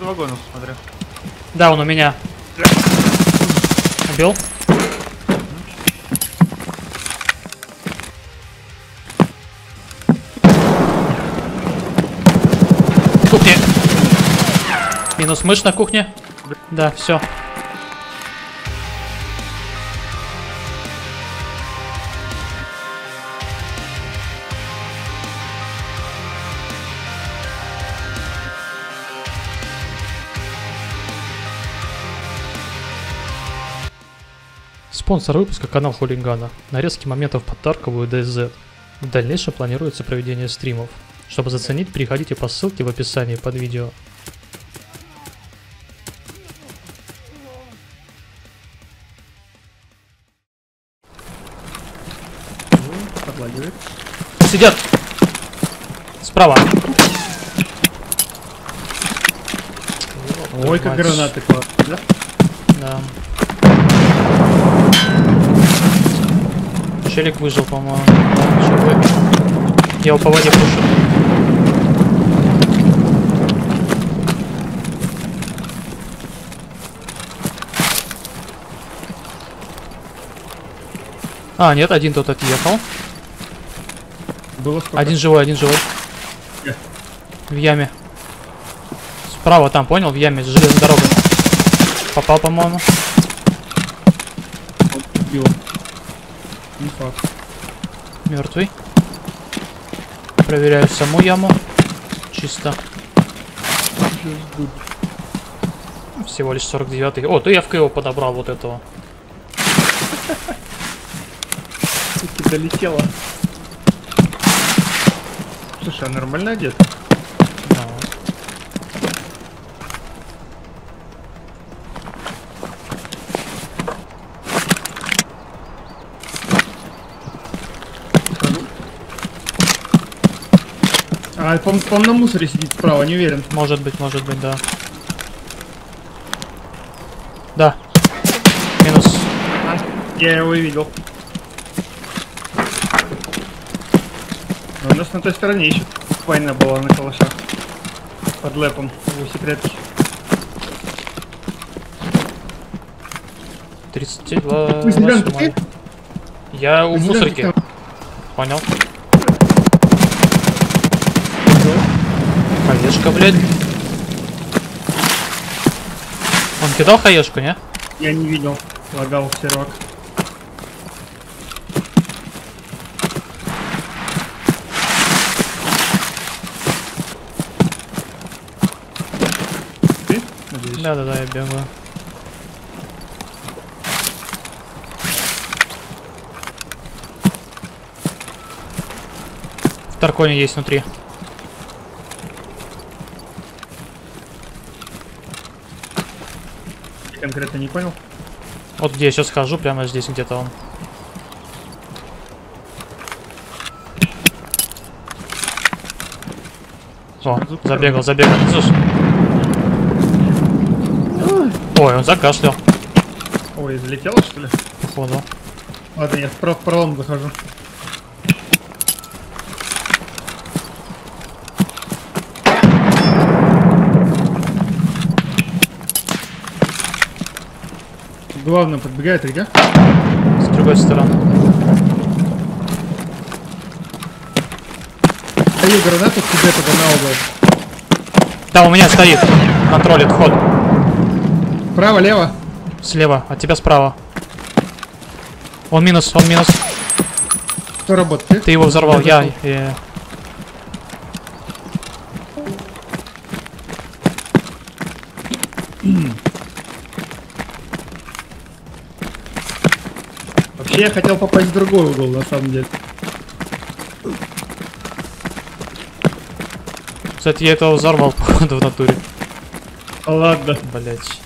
За вагоном смотрю. Да, он у меня. Убил. Кухня. Минус мышь на кухне. Да, все. Спонсор выпуска канал Хулигана. Нарезки моментов под Тарковую DZ. В дальнейшем планируется проведение стримов. Чтобы заценить, переходите по ссылке в описании под видео. Подлагивает. Сидят! Справа. Ой, как Мать. гранаты да? Да. Челик выжил, по-моему. Я его по воде пушу. А, нет, один тот отъехал. Было сколько? Один живой, один живой. Где? В яме. Справа там, понял? В яме с железной дорогой. Попал, по-моему. Убил. Не факт. Мертвый. Проверяю саму яму. Чисто. Всего лишь 49 О, ты я в его подобрал вот этого. Таки долетела. Слушай, а нормально одет? А, по по на мусоре сидит справа, не уверен. Может быть, может быть, да. Да. Минус. А, я его и видел. Но у нас на той стороне еще война была на калашах. Под лэпом, у секретки. 32. Вы зеленый ты? Я у мусорки. Понял. Хаешка, блядь. Он кидал хаешку, не? Я не видел. Лагал сервак. Ты? Да-да-да, я бегаю. В Тарконе есть внутри. Конкретно не понял. Вот где я сейчас хожу, прямо здесь где-то он. О, забегал, забегал. Слушай. Ой, он закашлял, Ой, залетело что ли? походу. Ладно, я в про- в пролом захожу. Главное, подбегает Рига. С другой стороны. Даю гранату тебе туда на угол. Да, у меня стоит. Контролит вход. Право, лево. Слева, от тебя справа. Он минус, он минус. Кто работает? Ты его взорвал, я. я- я хотел попасть в другой угол, на самом деле. Кстати, я этого взорвал, походу, в натуре. Ладно. Блять.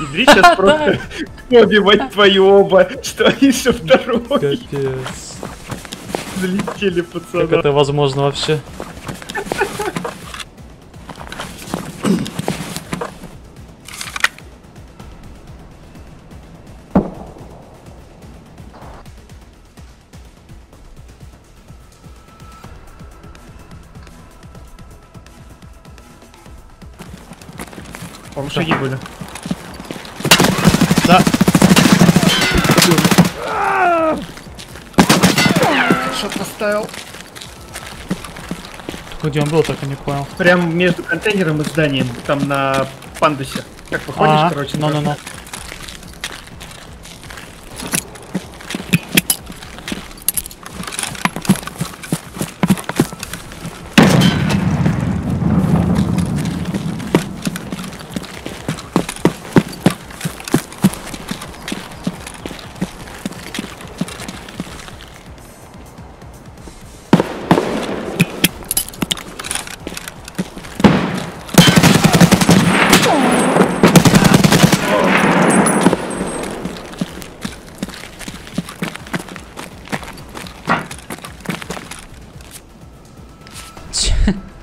Идри сейчас просто обе, мать твою, оба. Что они со второй Капец. залетели, Как пацаны. это возможно вообще? Шаги были. Да. Шот поставил. Только где он был, так и не понял. Прям между контейнером и зданием, там на пандусе. Как выходишь, А, короче. ну ну ну.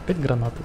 Опять гранаты.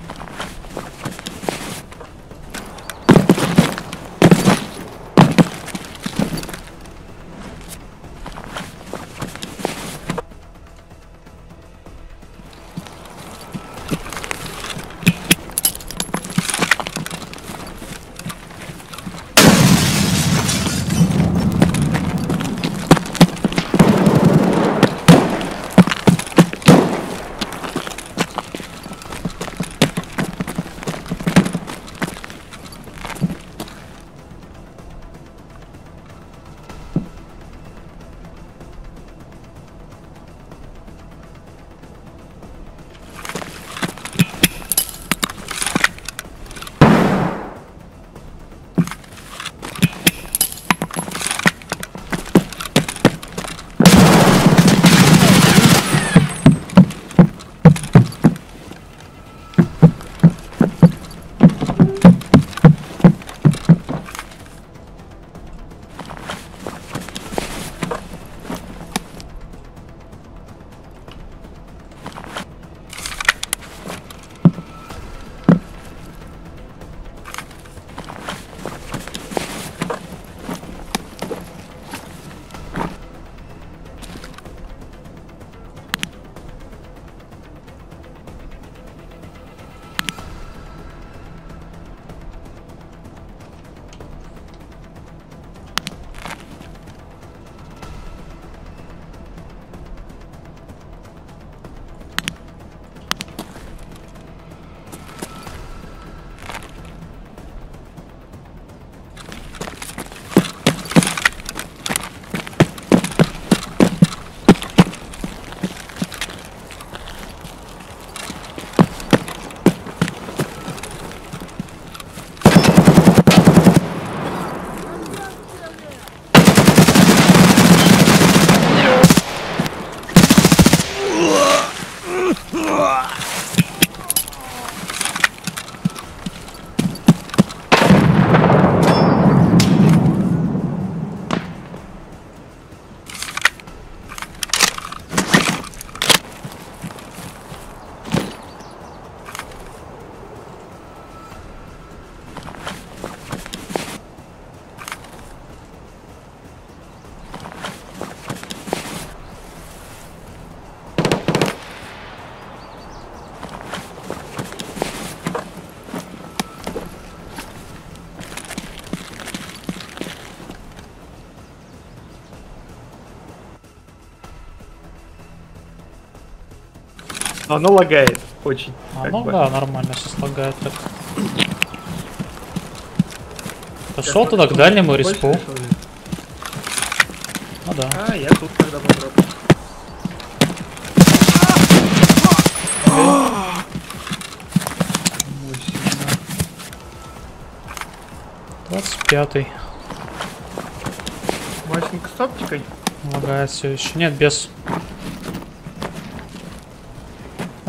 Оно лагает очень. А, ну бы. да, нормально сейчас лагает так. Пошел туда к дальнему респу. Ну да. А, я тут тогда попробую. Да. 25-й. Масенька с оптикой. Лагает все еще. Нет, без.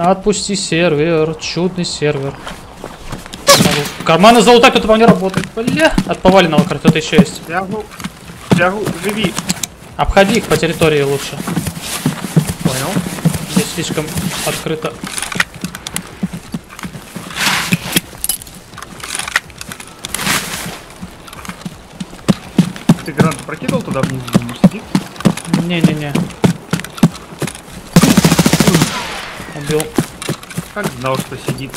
Отпусти сервер. Чудный сервер. Карманы залутать, кто-то по мне работает. Бля. От поваленного кто-то еще есть. Тягу. Тягу, живи. Обходи их по территории лучше. Понял. Здесь слишком открыто. Ты гранату прокидывал туда сидит? Не-не-не. Убил. Как знал, что сидит.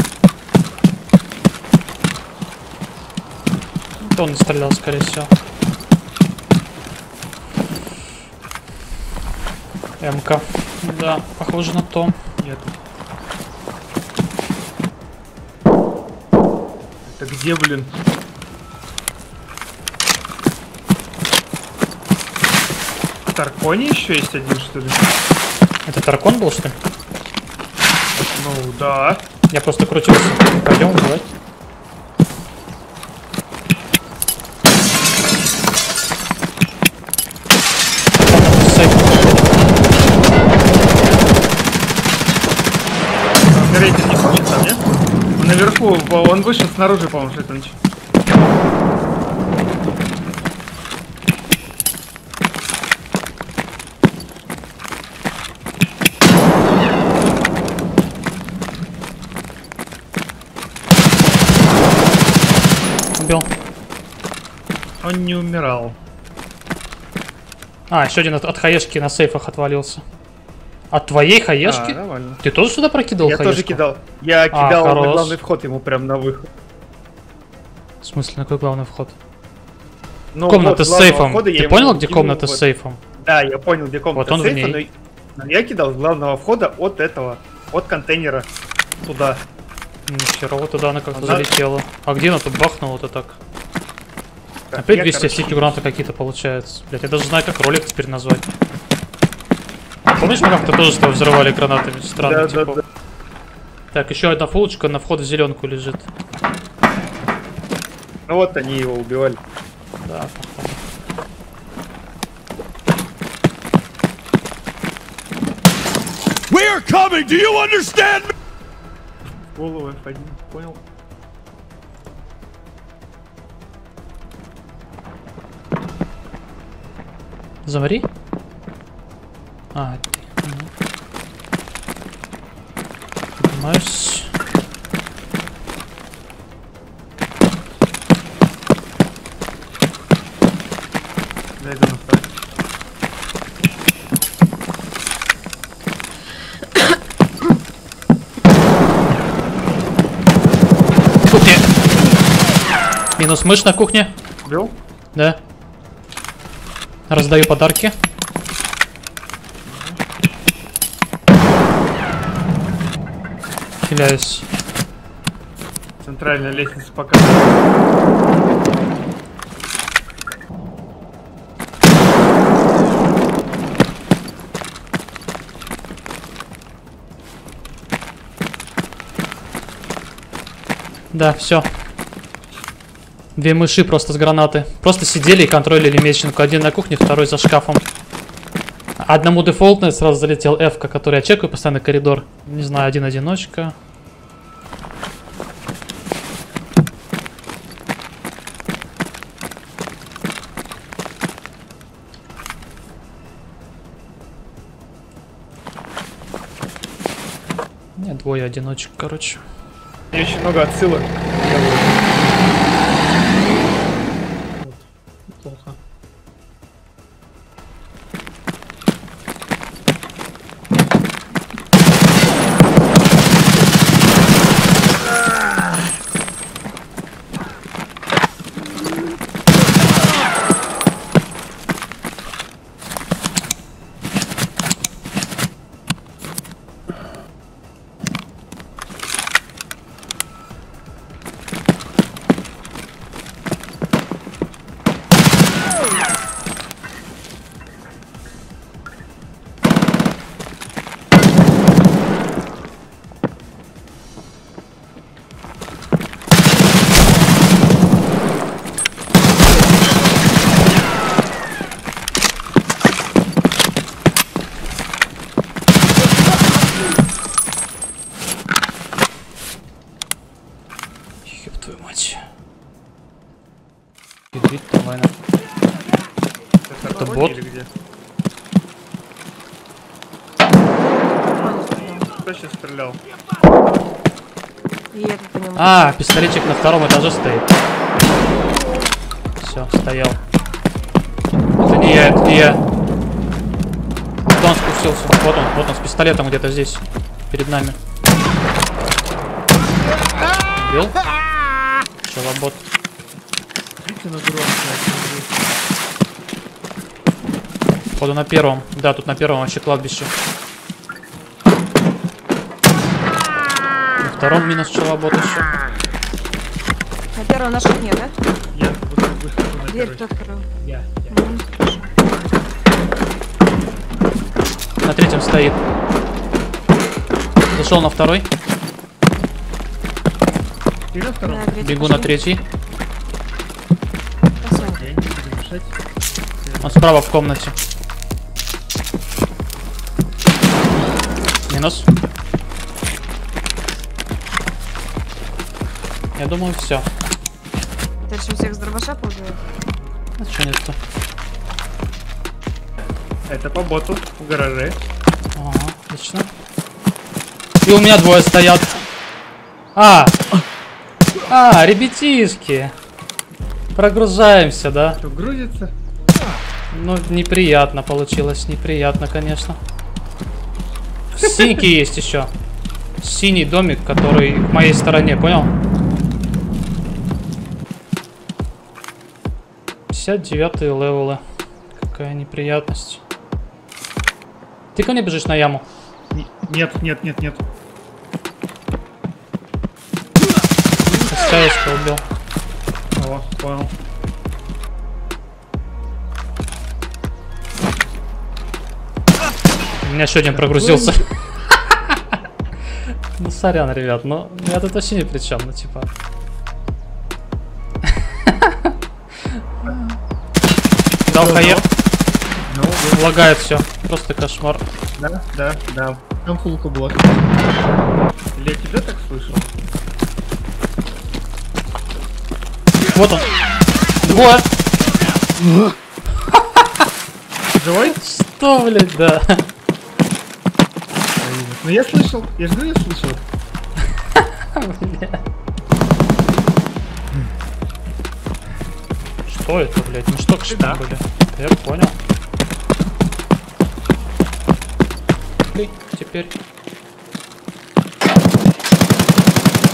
Он стрелял, скорее всего. МК. Да, похоже на то. Нет. Это где, блин? Тарконе еще есть один, что ли? Это Таркон был, что ли? Ну, да. Я просто крутился. Пойдем убивать. Грейтер не там, нет? Он наверху, он вышел снаружи, по-моему, что-то начал. Убил. Он не умирал. А, еще один от, от хаешки на сейфах отвалился. От твоей хаешки? А, нормально. Ты тоже сюда прокидывал Я хаешку? тоже кидал. Я кидал на хорош. главный вход ему прям на выход. В смысле, на какой главный вход? Ну, комната вот с сейфом. входа Ты понял, где комната с вот- сейфом? Да, я понял, где комната Вот он в сейфа, но но я кидал с главного входа от этого, от контейнера туда. Ну, херово туда она как-то Она- залетела. А где она тут бахнула-то так? Так, Опять я, 200 короче, стики гранта какие-то получаются. Блять, я даже знаю, как ролик теперь назвать. Помнишь, мы как-то тоже с тобой взрывали гранатами? Странно, Да, типа. да, да. Так, еще одна фулочка на вход в зеленку лежит. Ну вот они его убивали. Да, походу. We are coming! Do you understand me? Голову F1, понял? Замри. А, ты. Поднимаюсь. Зайду на второй. Минус мышь на кухне. Убил? Да. Раздаю подарки. Хиляюсь. Центральная лестница пока. Да, все. Две мыши просто с гранаты. Просто сидели и контролили меченку. Один на кухне, второй за шкафом. Одному дефолтный сразу залетел F, который я чекаю постоянно коридор. Не знаю, один одиночка. Двое одиночек, короче. Мне очень много отсылок. Стрелял? А, пистолетчик на втором этаже стоит. Все, стоял. Это не я, это не я. Вот он спустился. Вот он, вот он с пистолетом где-то здесь. Перед нами. Убил? Челобот. Походу на первом. Да, тут на первом вообще кладбище. Втором минус челобот еще. На первом наших нет, да? Я выхожу на Дверь кто открыл? Я. хорошо. На третьем стоит. Зашел на второй. Ты на втором? Третий Бегу на третий. Он справа в комнате. Минус. Я думаю, все. Дальше всех с дробаша поубивают? А что нет-то? Это по боту в гараже. Ага, отлично. И у меня двое стоят. А! А, ребятишки. Прогружаемся, да? Что, грузится? Ну, неприятно получилось, неприятно, конечно. Синьки есть еще. Синий домик, который в моей стороне, понял? 59 левелы. Какая неприятность. Ты ко мне бежишь на яму? Н- Нет, нет, нет, нет. СКС убил. О, понял. У меня еще один прогрузился. Ну, сорян, ребят, но я тут вообще ни при чем, ну, типа. Дал хаер, Ну, лагает все. Просто кошмар. да, да, да. Там фулку блок. Или я тебя так слышал? Вот он. Двое. Живой? Что, блядь, да. Ну я слышал. Я говорю, я слышал. Что это, блядь? Ну что, что Да. были? Я понял. Окей, теперь.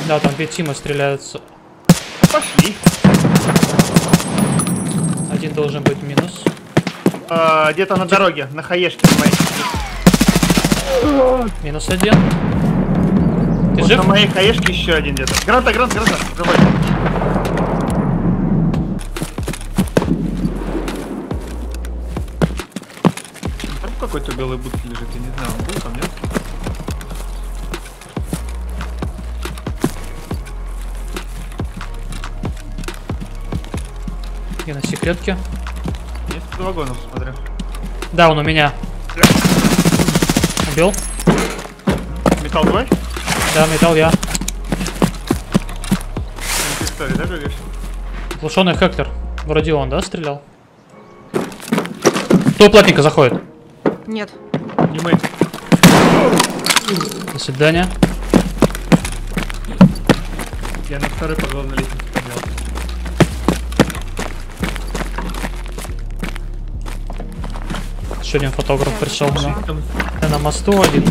Да, там две тимы стреляются. Пошли. Один должен быть минус. А, где-то на дороге, на хаешке моей. Минус один. Ты Вот жив? на моей хаешке еще один где-то. Граната, граната, граната. Давай. Какой-то белый бутыль лежит, я не знаю, он был там, нет? И на секретке. Есть под вагоном, смотрю. Да, он у меня. Убил? Металл твой? Да, металл я. На территории, да, бегаешь? Глушенный Хектор. Вроде он, да, стрелял? Кто у плотника заходит? Нет. Не мы. До свидания. Я на второй подвал на лестнице поднялся. Еще один фотограф пришел. Да. Там Я на мосту один.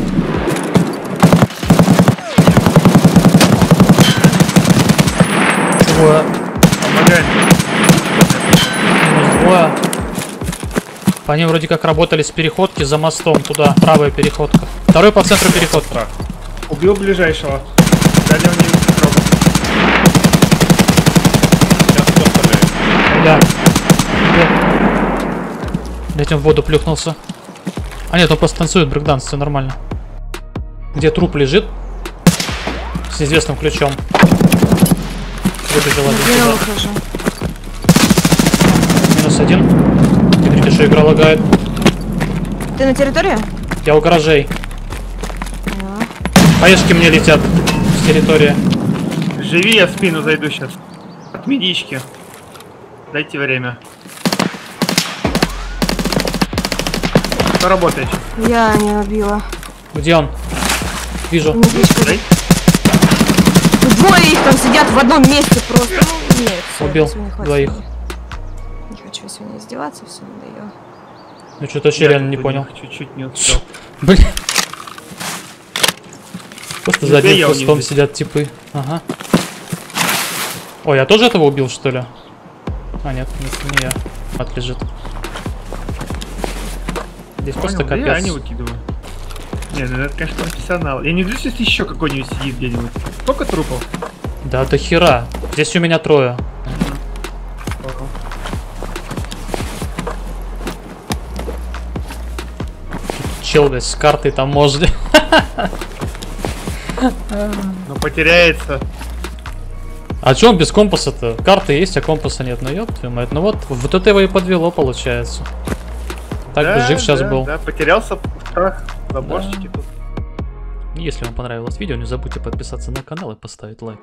Двое. Минус двое. По ним вроде как работали с переходки за мостом туда. Правая переходка. Второй по центру переходка. Убил ближайшего. Дальнего не трогал. Да. Блять, он в воду плюхнулся. А нет, он просто танцует брейкданс, все нормально. Где труп лежит? С неизвестным ключом. Выбежал один Я ухожу. Минус один. Что игра лагает. Ты на территории? Я у гаражей. Да. Хаешки мне летят с территории. Живи, я в спину зайду сейчас. От медички. Дайте время. Кто работает? Я не убила. Где он? Вижу. Медичка. Двое их там сидят в одном месте просто. Ну, нет, Убил сегодня хватит издеваться, все надоело. Ну что-то вообще реально не понял. Чуть-чуть не успел. Блин. Просто за одним кустом сидят типы. Ага. Ой, я тоже этого убил, что ли? А, нет, не, не я. Мат лежит. Здесь Понял, просто да я капец. не выкидываю. Не, ну это, конечно, профессионал. Я не удивлюсь, если еще какой-нибудь сидит где-нибудь. Сколько трупов? Да, до хера. Здесь у меня трое. Чел весь с картой там может. Ну, потеряется. А чё он без компаса-то? Карты есть, а компаса нет. Ну ёб твою мать. Ну вот, вот это его и подвело, получается. Так бы Да, жив сейчас да, был. Да, потерялся в кустах, заборчики тут. Если вам понравилось видео, не забудьте подписаться на канал и поставить лайк.